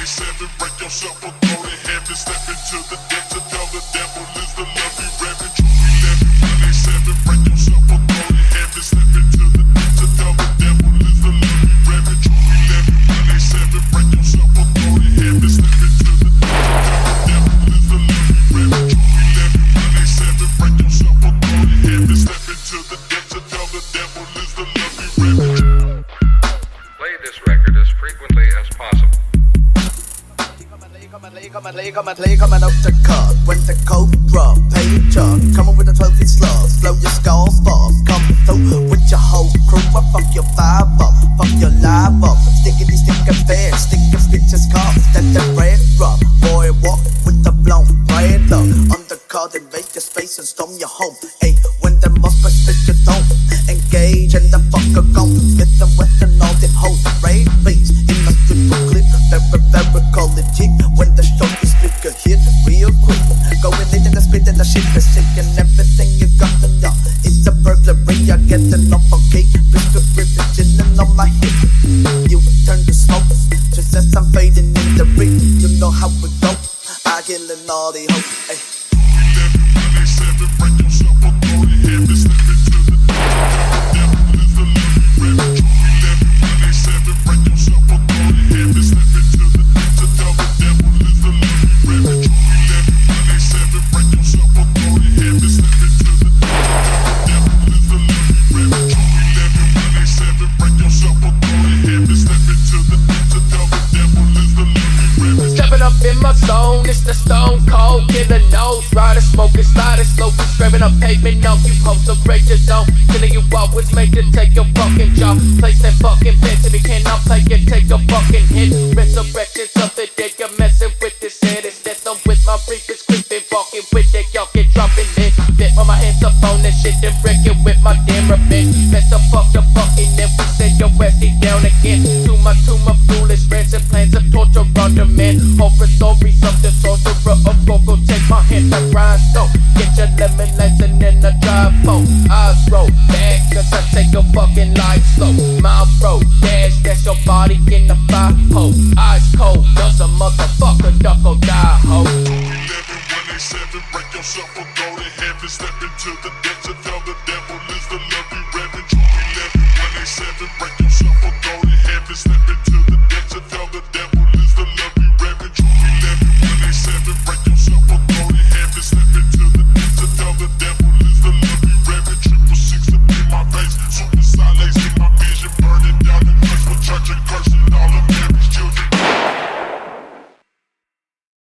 187, break yourself or go to heaven. Step into the depths and tell the devil is the love we reverend. Truly 11, 187, break yourself or go to heaven. Step into the depths and tell the devil is the love we reverend. Truly 11, 187, break yourself or go to heaven. Step into the depths and tell the devil is the love we reverend. Truly 11, 187, break yourself or go to heaven. Step into the depths and tell the devil is the love we reverend. Play this record as frequently as possible. Come and lay, come and lay, come and out the cut when the your. Come on with the 12 feet slugs, your skulls off. Come with your whole crew, I fuck your up, fuck your live up. Stickity stick and fair, stick and bitches cough, that the red drop. Boy, walk with the blown bread up. Undercut, invade your space and storm your home. Hey, when the must spit your dome, engage and the fucker gone. Get them wet and all them hoes, the spit and the shit is and everything you got to know. It's a burglary, I get it off on cake. Biscuit religion on my hip. You turn to smoke, just as I'm fading in the ring. You know how it go. I killing all the hoes. Hey. Stepping up in my zone, it's the stone cold killer nose. Rider smoking, sliding, slow, scraping up pavement. No, you post a break the zone. Killing you up was made to take your fucking job. Place that fucking bitch if you cannot play it, take a fucking hit. Resurrections of the dead, you're messing with this head. Instead, I'm with my freakers, creeping, walking with it, y'all get dropping it. Bit on my hands up on this shit and break it with my damn revenge. Mess up, fuck the fucking, and we send your ass down again. To my, to my foolish Your lemon lesson in the drive phone. Eyes roll back, cause I take your fucking life slow. Mouth roll, dash, that's your body in the fire hole. Eyes cold, does a motherfucker duck or die, ho. 187, break yourself or go to heaven. Step into the depths and tell the devil is